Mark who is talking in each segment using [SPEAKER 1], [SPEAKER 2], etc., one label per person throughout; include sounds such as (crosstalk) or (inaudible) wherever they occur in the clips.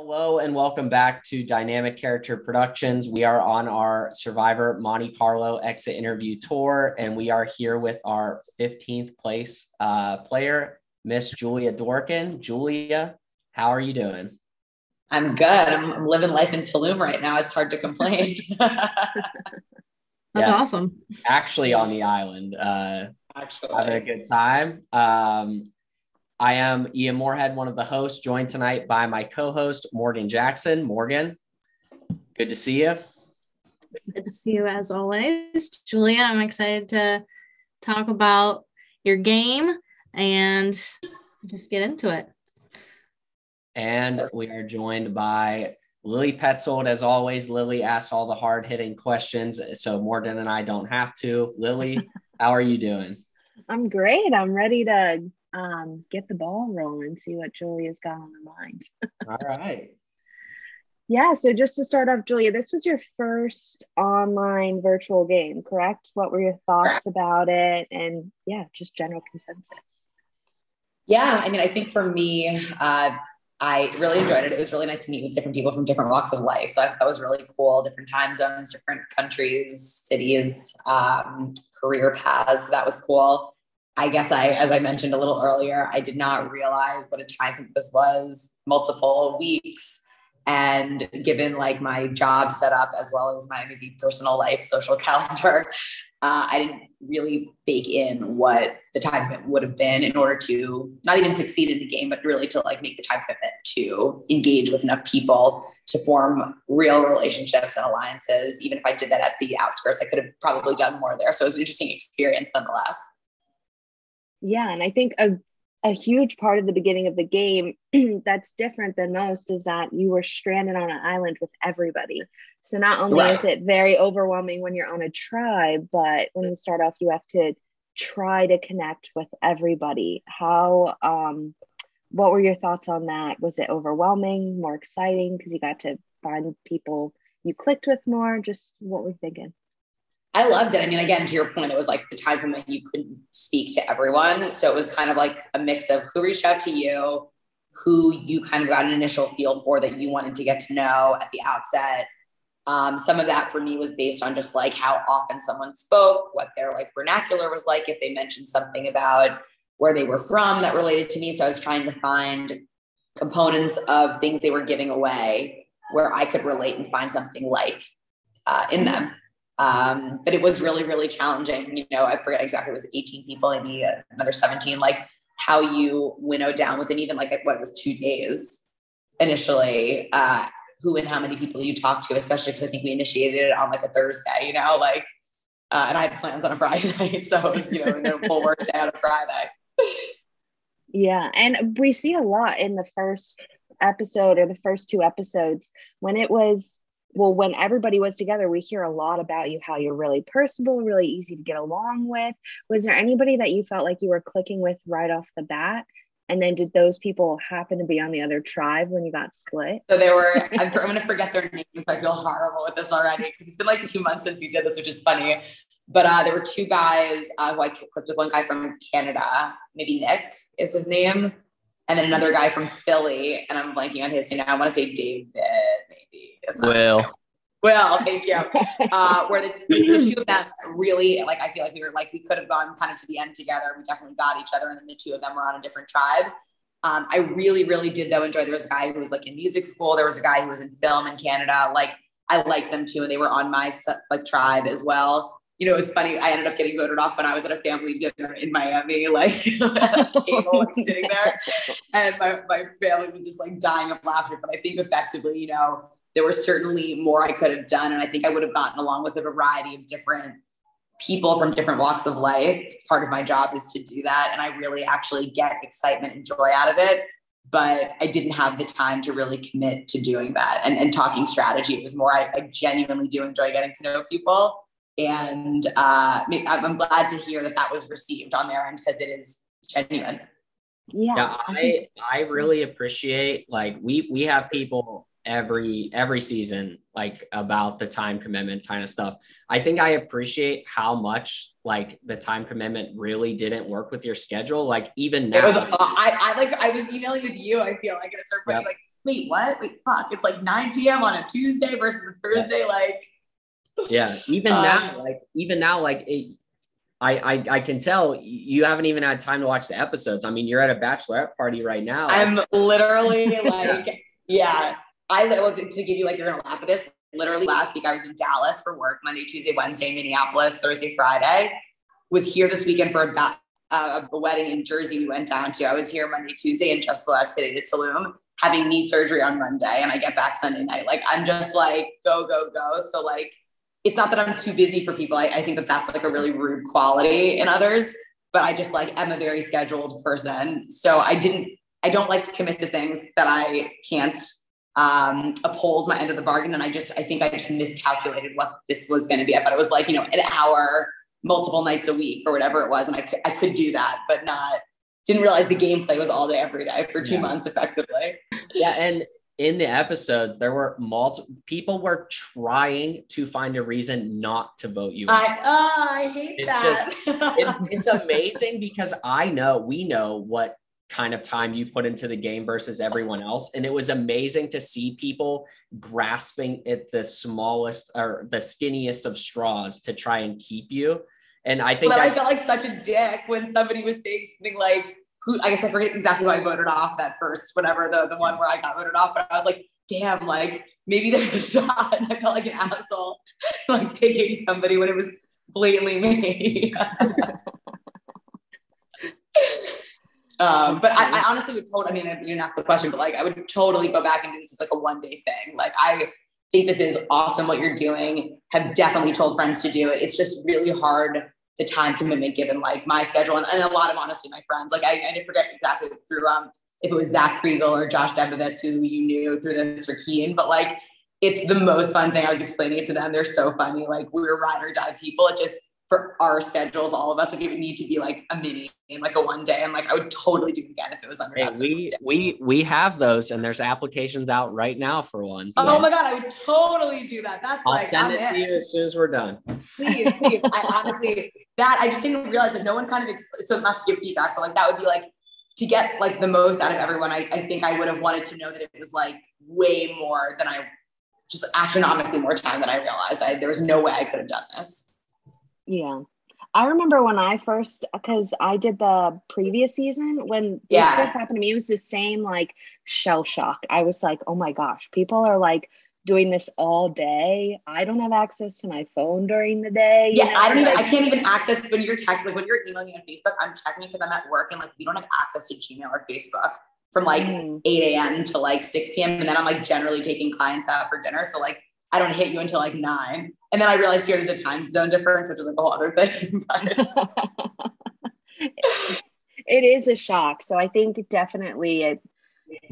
[SPEAKER 1] Hello and welcome back to Dynamic Character Productions. We are on our Survivor Monte Carlo exit interview tour, and we are here with our 15th place uh, player, Miss Julia Dworkin. Julia, how are you doing?
[SPEAKER 2] I'm good. I'm, I'm living life in Tulum right now. It's hard to complain. (laughs)
[SPEAKER 3] That's yeah. awesome.
[SPEAKER 1] Actually, on the island, uh,
[SPEAKER 2] actually
[SPEAKER 1] having a good time. Um, I am Ian Moorhead, one of the hosts, joined tonight by my co-host Morgan Jackson. Morgan, good to see you.
[SPEAKER 3] Good to see you as always, Julia. I'm excited to talk about your game and just get into it.
[SPEAKER 1] And we are joined by Lilly Petzold, as always. Lilly asks all the hard hitting questions, so Morgan and I don't have to. Lilly, (laughs) how are you doing?
[SPEAKER 4] I'm great. I'm ready to um, get the ball rolling, see what Julia's got on her mind.
[SPEAKER 1] All right.
[SPEAKER 4] Yeah, so just to start off, Julia, this was your first online virtual game, correct? What were your thoughts about it? And yeah, just general consensus.
[SPEAKER 2] Yeah, I mean, I think for me, uh, I really enjoyed it. It was really nice to meet with different people from different walks of life. So I thought that was really cool. Different time zones, different countries, cities, um, career paths. That was cool. I guess I, as I mentioned a little earlier, I did not realize what a time this was multiple weeks. And given like my job setup as well as my maybe personal life, social (laughs) calendar, uh, I didn't really bake in what the time commitment would have been in order to not even succeed in the game, but really to like make the time commitment to engage with enough people to form real relationships and alliances. Even if I did that at the outskirts, I could have probably done more there. So it was an interesting experience nonetheless.
[SPEAKER 4] Yeah, and I think a a huge part of the beginning of the game (clears throat) that's different than most is that you were stranded on an island with everybody. So not only right. is it very overwhelming when you're on a tribe, but when you start off, you have to try to connect with everybody. How um what were your thoughts on that? Was it overwhelming, more exciting because you got to find people you clicked with more? Just what were you thinking?
[SPEAKER 2] I loved it. I mean, again, to your point, it was like the time when you couldn't speak to everyone. So it was kind of like a mix of who reached out to you, who you kind of got an initial feel for that you wanted to get to know at the outset. Um, some of that for me was based on just like how often someone spoke, what their like vernacular was like, if they mentioned something about where they were from that related to me. So I was trying to find components of things they were giving away where I could relate and find something like uh, in them. Um, but it was really, really challenging. You know, I forget exactly, it was 18 people, maybe another 17, like how you winnow down within even like what it was two days initially, uh, who and how many people you talk to, especially because I think we initiated it on like a Thursday, you know, like, uh, and I had plans on a (laughs) Friday night. So it was, you know, no full work day on a Friday.
[SPEAKER 4] Yeah. And we see a lot in the first episode or the first two episodes when it was well, when everybody was together, we hear a lot about you, how you're really personable, really easy to get along with. Was there anybody that you felt like you were clicking with right off the bat? And then did those people happen to be on the other tribe when you got split?
[SPEAKER 2] So there were, (laughs) I'm, I'm going to forget their names. I feel horrible with this already because it's been like two months since we did this, which is funny. But uh, there were two guys uh, who I clicked with one guy from Canada, maybe Nick is his name, and then another guy from Philly. And I'm blanking on his name. I want to say David, maybe.
[SPEAKER 1] It's Will.
[SPEAKER 2] Well, thank you. Uh, where the, the, two of them really, like, I feel like we were like, we could have gone kind of to the end together. We definitely got each other. And then the two of them were on a different tribe. Um, I really, really did though enjoy. There was a guy who was like in music school. There was a guy who was in film in Canada. Like, I liked them too. And they were on my like tribe as well. You know, it was funny. I ended up getting voted off when I was at a family dinner in Miami, (laughs) like at (laughs) the table, like sitting there. And my, my family was just like dying of laughter. But I think effectively, you know, there was certainly more I could have done. And I think I would have gotten along with a variety of different people from different walks of life. Part of my job is to do that. And I really actually get excitement and joy out of it. But I didn't have the time to really commit to doing that and, and talking strategy. It was more, I, I genuinely do enjoy getting to know people. And uh, I'm glad to hear that that was received on their end because it is genuine.
[SPEAKER 1] Yeah. yeah I, I really appreciate like we we have people every every season like about the time commitment kind of stuff i think i appreciate how much like the time commitment really didn't work with your schedule like even now
[SPEAKER 2] it was uh, I, I like i was emailing with you i feel like at a certain point yep. like wait, what? Wait, fuck. It's like 9 p.m. on a Tuesday versus a Thursday. Like,
[SPEAKER 1] yeah, even uh, now, like even now, like it, I, I I can tell you haven't even had time to watch the episodes. I mean, you're at a bachelorette party right now.
[SPEAKER 2] I'm literally (laughs) like, yeah. I well, to, give you like you're gonna laugh at this. Literally last week I was in Dallas for work Monday, Tuesday, Wednesday, Minneapolis, Thursday, Friday. Was here this weekend for a, uh, a wedding in Jersey. We went down to. I was here Monday, Tuesday, and just City to Tulum having knee surgery on Monday, and I get back Sunday night. Like I'm just like go go go. So like it's not that I'm too busy for people. I, I think that that's like a really rude quality in others, but I just like am a very scheduled person. So I didn't, I don't like to commit to things that I can't um, uphold my end of the bargain. And I just, I think I just miscalculated what this was going to be. I thought it was like, you know, an hour, multiple nights a week or whatever it was. And I could, I could do that, but not, didn't realize the gameplay was all day, every day for two yeah. months effectively.
[SPEAKER 1] Yeah. And in the episodes, there were multiple people were trying to find a reason not to vote you.
[SPEAKER 2] I oh, I hate it's that.
[SPEAKER 1] Just, (laughs) it, it's amazing because I know we know what kind of time you put into the game versus everyone else, and it was amazing to see people grasping at the smallest or the skinniest of straws to try and keep you. And I think
[SPEAKER 2] well, I felt like such a dick when somebody was saying something like who I guess I forget exactly who I voted off that first, whatever the, the one where I got voted off, but I was like, damn, like maybe there's a (laughs) shot. And I felt like an asshole, (laughs) like picking somebody when it was blatantly me. (laughs) um, but I, I, honestly would totally, I mean, you didn't ask the question, but like I would totally go back and do this as like a one day thing. Like I think this is awesome what you're doing, have definitely told friends to do it. It's just really hard the time commitment given like my schedule and, and a lot of honestly my friends. Like I, I didn't forget exactly through um if it was Zach Kriegel or Josh Debovitz who you knew through this for Keen, but like it's the most fun thing. I was explaining it to them. They're so funny. Like we're ride or die people. It just for our schedules, all of us, like it would need to be like a mini and like a one day. And like I would totally do it again if it was under
[SPEAKER 1] hey,
[SPEAKER 2] that.
[SPEAKER 1] We we we have those and there's applications out right now for one.
[SPEAKER 2] So oh my god, I would totally do that. That's
[SPEAKER 1] I'll
[SPEAKER 2] like
[SPEAKER 1] send I'm it in. to you as soon as we're done.
[SPEAKER 2] Please, please. I honestly that I just didn't realize that no one kind of so not to give feedback, but like that would be like to get like the most out of everyone. I, I think I would have wanted to know that it was like way more than I just astronomically more time than I realized. I there was no way I could have done this.
[SPEAKER 4] Yeah. I remember when I first, because I did the previous season when
[SPEAKER 2] yeah.
[SPEAKER 4] this first happened to me, it was the same like shell shock. I was like, oh my gosh, people are like doing this all day. I don't have access to my phone during the day.
[SPEAKER 2] Yeah, know? I don't even, I can't even access when you're texting, like when you're emailing me on Facebook, I'm checking because I'm at work and like we don't have access to Gmail or Facebook from like mm. 8 a.m. to like 6 p.m. And then I'm like generally taking clients out for dinner. So like I don't hit you until like nine. And then I realized here there's a time zone difference, which is like a whole other thing. (laughs) (laughs)
[SPEAKER 4] it is a shock. So I think definitely it,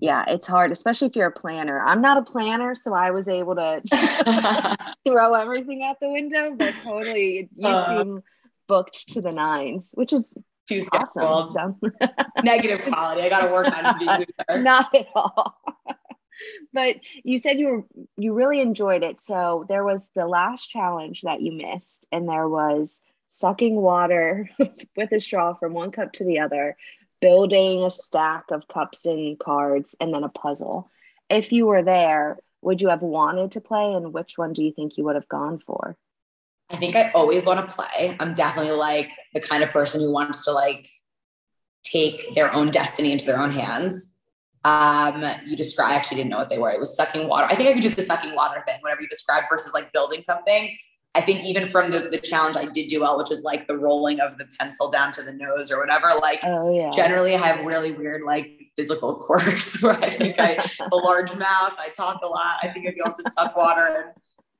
[SPEAKER 4] yeah, it's hard, especially if you're a planner. I'm not a planner, so I was able to (laughs) throw everything out the window, but totally you uh, seem booked to the nines, which is too awesome. So.
[SPEAKER 2] Negative quality. I got to work on being
[SPEAKER 4] Not at all (laughs) but you said you were you really enjoyed it. So there was the last challenge that you missed, and there was sucking water (laughs) with a straw from one cup to the other, building a stack of cups and cards, and then a puzzle. If you were there, would you have wanted to play, and which one do you think you would have gone for?
[SPEAKER 2] I think I always want to play. I'm definitely like the kind of person who wants to like take their own destiny into their own hands. Um, you describe, I actually didn't know what they were. It was sucking water. I think I could do the sucking water thing, whatever you describe versus like building something. I think even from the, the challenge I did do well, which was like the rolling of the pencil down to the nose or whatever. Like
[SPEAKER 4] oh, yeah.
[SPEAKER 2] generally I have really weird like physical (laughs) quirks where (laughs) I think I have a large mouth, I talk a lot. I think I'd be able to suck water and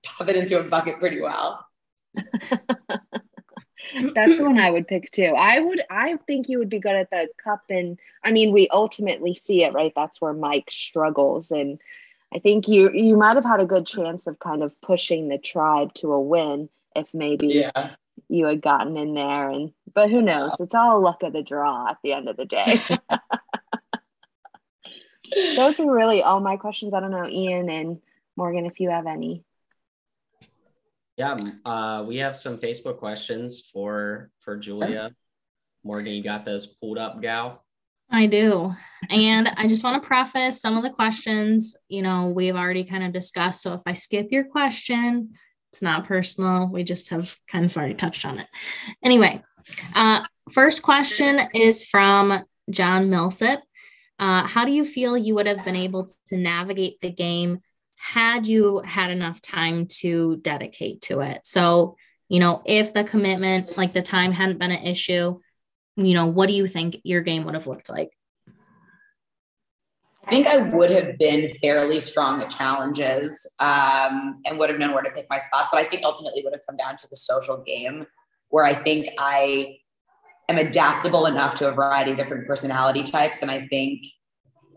[SPEAKER 2] pop it into a bucket pretty well. (laughs)
[SPEAKER 4] That's the (laughs) one I would pick too. I would I think you would be good at the cup and I mean we ultimately see it, right? That's where Mike struggles and I think you you might have had a good chance of kind of pushing the tribe to a win if maybe
[SPEAKER 2] yeah.
[SPEAKER 4] you had gotten in there and but who knows? It's all luck of the draw at the end of the day. (laughs) Those were really all my questions. I don't know, Ian and Morgan, if you have any.
[SPEAKER 1] Yeah, uh, we have some Facebook questions for for Julia. Morgan, you got those pulled up, gal?
[SPEAKER 3] I do. And I just want to preface some of the questions, you know, we've already kind of discussed. So if I skip your question, it's not personal. We just have kind of already touched on it. Anyway, uh, first question is from John Millsip. Uh, how do you feel you would have been able to navigate the game had you had enough time to dedicate to it? So, you know, if the commitment, like the time hadn't been an issue, you know, what do you think your game would have looked like?
[SPEAKER 2] I think I would have been fairly strong at challenges um, and would have known where to pick my spots. But I think ultimately would have come down to the social game, where I think I am adaptable enough to a variety of different personality types. And I think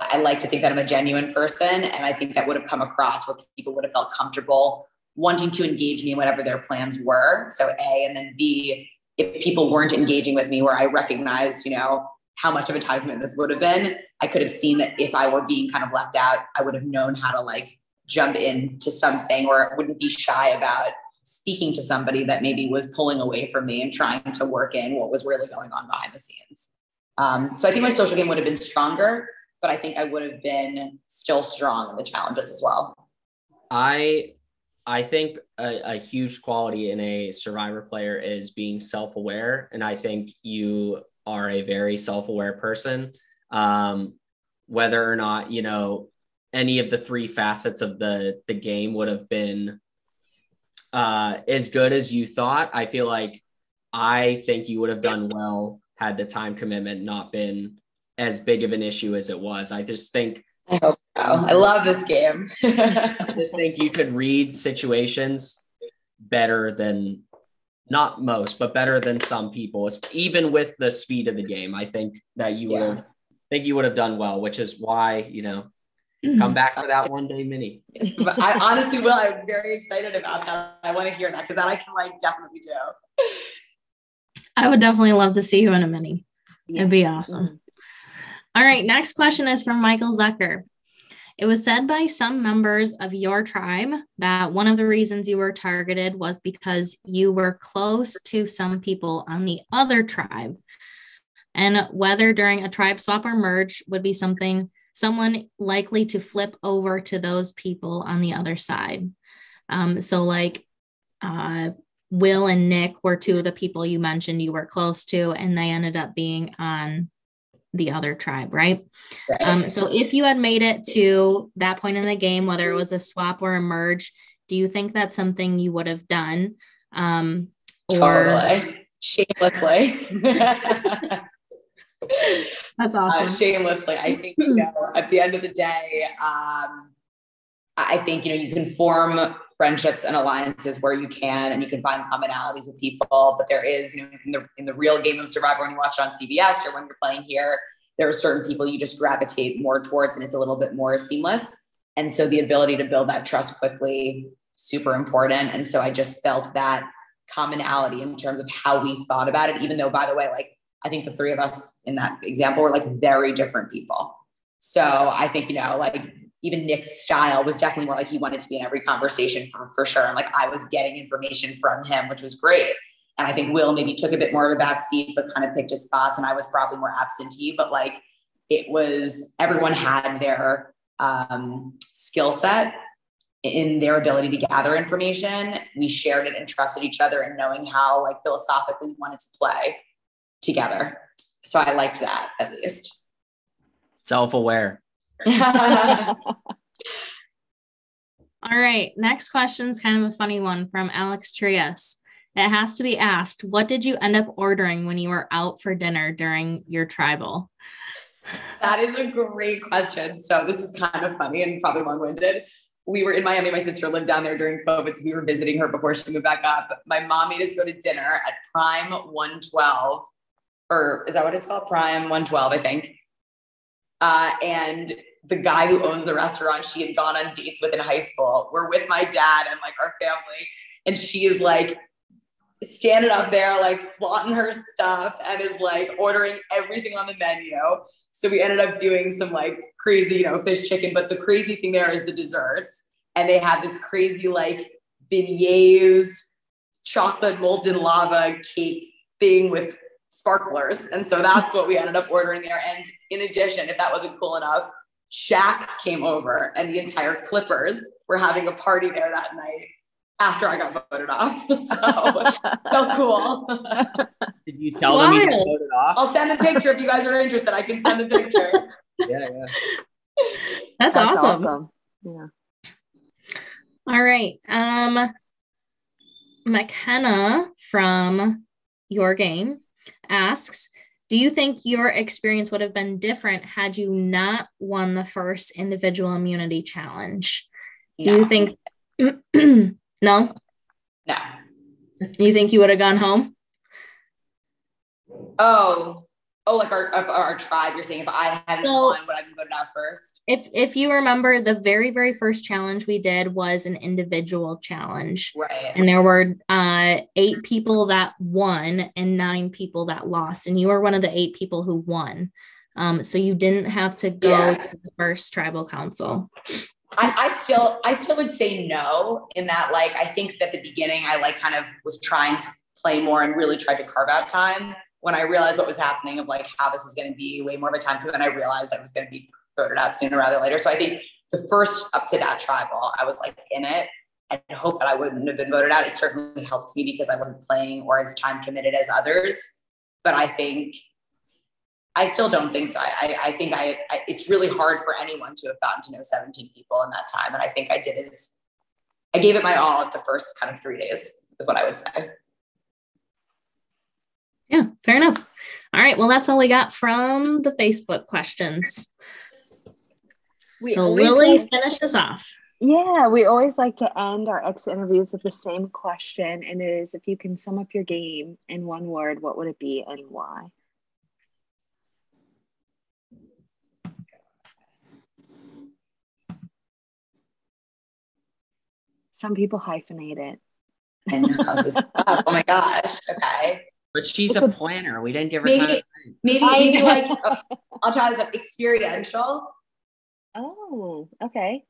[SPEAKER 2] I like to think that I'm a genuine person. And I think that would have come across where people would have felt comfortable wanting to engage me in whatever their plans were. So, A, and then B, if people weren't engaging with me, where I recognized, you know, how much of a time commitment this would have been, I could have seen that if I were being kind of left out, I would have known how to like jump into something or wouldn't be shy about speaking to somebody that maybe was pulling away from me and trying to work in what was really going on behind the scenes. Um, so I think my social game would have been stronger, but I think I would have been still strong in the challenges as well.
[SPEAKER 1] I I think a, a, huge quality in a survivor player is being self aware. And I think you are a very self aware person. Um, whether or not, you know, any of the three facets of the, the game would have been uh, as good as you thought, I feel like I think you would have done well had the time commitment not been as big of an issue as it was. I just think
[SPEAKER 2] I hope so. I love this game. (laughs)
[SPEAKER 1] I just think you could read situations better than not most, but better than some people. It's, even with the speed of the game, I think that you would have think you would have done well, which is why you know mm-hmm. come back for that one day mini.
[SPEAKER 2] I honestly will. I'm very excited about that. I want to hear that because that I can like definitely do.
[SPEAKER 3] I would definitely love to see you in a mini. It'd be awesome. All right, next question is from Michael Zucker. It was said by some members of your tribe that one of the reasons you were targeted was because you were close to some people on the other tribe. And whether during a tribe swap or merge would be something someone likely to flip over to those people on the other side. Um, so, like uh, Will and Nick were two of the people you mentioned you were close to, and they ended up being on the other tribe, right? right. Um, so if you had made it to that point in the game, whether it was a swap or a merge, do you think that's something you would have done? Um,
[SPEAKER 2] or totally. shamelessly. (laughs)
[SPEAKER 3] that's awesome. Uh,
[SPEAKER 2] shamelessly, I think you (laughs) know, at the end of the day, um, I think you know you can form friendships and alliances where you can, and you can find commonalities with people. But there is, you know, in the in the real game of Survivor, when you watch it on CBS or when you're playing here, there are certain people you just gravitate more towards, and it's a little bit more seamless. And so the ability to build that trust quickly, super important. And so I just felt that commonality in terms of how we thought about it. Even though, by the way, like I think the three of us in that example were like very different people. So I think, you know, like even Nick's style was definitely more like he wanted to be in every conversation for, for sure. And like I was getting information from him, which was great. And I think Will maybe took a bit more of a back seat, but kind of picked his spots. And I was probably more absentee, but like it was everyone had their um, skill set in their ability to gather information. We shared it and trusted each other and knowing how like philosophically we wanted to play together. So I liked that at least.
[SPEAKER 1] Self aware. (laughs)
[SPEAKER 3] All right. Next question is kind of a funny one from Alex Trias. It has to be asked What did you end up ordering when you were out for dinner during your tribal?
[SPEAKER 2] That is a great question. So, this is kind of funny and probably long winded. We were in Miami. My sister lived down there during COVID. So, we were visiting her before she moved back up. My mom made us go to dinner at Prime 112, or is that what it's called? Prime 112, I think. Uh, and the guy who owns the restaurant she had gone on dates with in high school. We're with my dad and like our family. And she is like standing up there, like flaunting her stuff and is like ordering everything on the menu. So we ended up doing some like crazy, you know, fish chicken. But the crazy thing there is the desserts. And they have this crazy like beignets, chocolate molten lava cake thing with sparklers. And so that's what we ended up ordering there. And in addition, if that wasn't cool enough, Shaq came over and the entire Clippers were having a party there that night after I got voted off. (laughs) So felt cool.
[SPEAKER 1] Did you tell them you got voted off?
[SPEAKER 2] I'll send a picture if you guys are interested. I can send a picture. (laughs)
[SPEAKER 1] yeah, yeah.
[SPEAKER 3] That's, That's awesome.
[SPEAKER 4] awesome. Yeah.
[SPEAKER 3] All right. Um McKenna from your game asks, do you think your experience would have been different had you not won the first individual immunity challenge? Do you think (clears throat) no?
[SPEAKER 2] No.
[SPEAKER 3] You think you would have gone home?
[SPEAKER 2] Oh, Oh, like our our tribe. You're saying if I hadn't so, won, would I have voted out first?
[SPEAKER 3] If if you remember, the very very first challenge we did was an individual challenge,
[SPEAKER 2] right?
[SPEAKER 3] And there were uh, eight people that won and nine people that lost, and you were one of the eight people who won. Um, so you didn't have to go yeah. to the first tribal council.
[SPEAKER 2] I, I still I still would say no in that like I think that the beginning I like kind of was trying to play more and really tried to carve out time when I realized what was happening of like how this was going to be way more of a time and I realized I was going to be voted out sooner rather than later. So I think the first up to that tribal, I was like in it. I hope that I wouldn't have been voted out. It certainly helped me because I wasn't playing or as time committed as others. But I think I still don't think so. I, I, think I, I, it's really hard for anyone to have gotten to know 17 people in that time. And I think I did as I gave it my all at the first kind of three days is what I would say.
[SPEAKER 3] Yeah, fair enough. All right. Well, that's all we got from the Facebook questions. We so Lilly, like, finish us off.
[SPEAKER 4] Yeah, we always like to end our exit interviews with the same question, and it is if you can sum up your game in one word, what would it be and why? Some people hyphenate it. (laughs)
[SPEAKER 2] oh my gosh. Okay.
[SPEAKER 1] But she's a planner. We didn't give her
[SPEAKER 2] maybe,
[SPEAKER 1] time.
[SPEAKER 2] Maybe, maybe like I'll try this up. Experiential.
[SPEAKER 4] Oh, okay.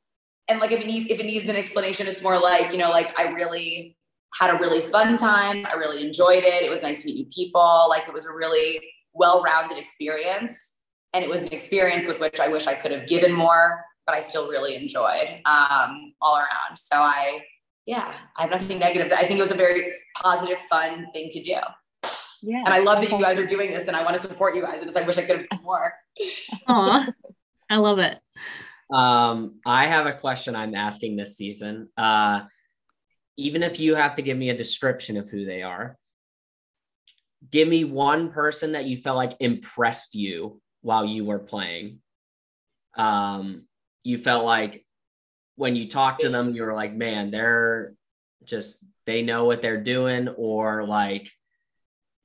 [SPEAKER 2] And like if it needs if it needs an explanation, it's more like you know, like I really had a really fun time. I really enjoyed it. It was nice to meet you people. Like it was a really well-rounded experience, and it was an experience with which I wish I could have given more, but I still really enjoyed um, all around. So I, yeah, I have nothing negative. I think it was a very positive, fun thing to do. Yeah. And I love that you guys are doing this and I want to support you guys. And it's I wish I could have done more.
[SPEAKER 3] Aw, I love it.
[SPEAKER 1] Um, I have a question I'm asking this season. Uh, even if you have to give me a description of who they are, give me one person that you felt like impressed you while you were playing. Um, you felt like when you talked to them, you were like, man, they're just, they know what they're doing, or like,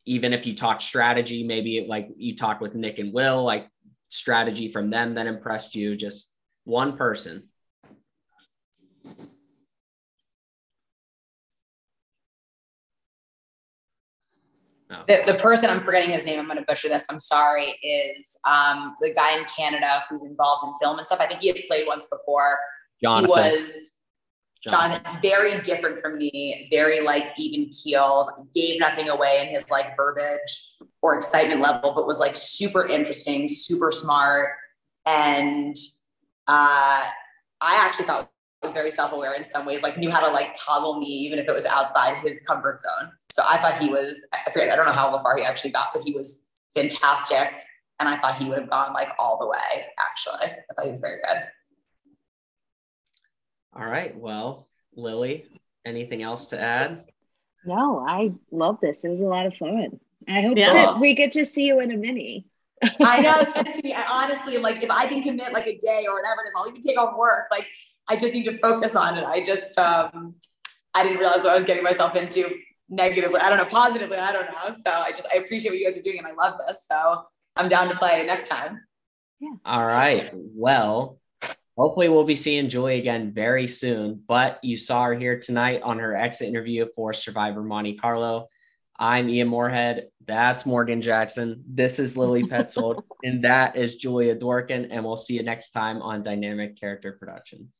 [SPEAKER 1] even if you talk strategy, maybe like you talk with Nick and Will, like strategy from them that impressed you, just one person.
[SPEAKER 2] Oh. The, the person I'm forgetting his name, I'm going to butcher this. I'm sorry. Is um, the guy in Canada who's involved in film and stuff? I think he had played once before. Jonathan. He was Jonathan, very different from me, very like even keeled, gave nothing away in his like verbiage or excitement level, but was like super interesting, super smart. And uh, I actually thought was very self-aware in some ways, like knew how to like toggle me, even if it was outside his comfort zone. So I thought he was, I forget, I don't know how far he actually got, but he was fantastic. And I thought he would have gone like all the way, actually. I thought he was very good.
[SPEAKER 1] All right. Well, Lilly, anything else to add?
[SPEAKER 4] No, I love this. It was a lot of fun. I hope yeah. that we get to see you in a mini.
[SPEAKER 2] I know. Send to me. I honestly like if I can commit like a day or whatever it is, I'll even take off work. Like I just need to focus on it. I just um I didn't realize what I was getting myself into negatively. I don't know, positively, I don't know. So I just I appreciate what you guys are doing and I love this. So I'm down to play next time.
[SPEAKER 1] Yeah. All right. Well, hopefully we'll be seeing Joy again very soon. But you saw her here tonight on her exit interview for Survivor Monte Carlo. I'm Ian Moorhead. That's Morgan Jackson. This is Lilly (laughs) Petzold. and that is Julia Dworkin. And we'll see you next time on Dynamic Character Productions.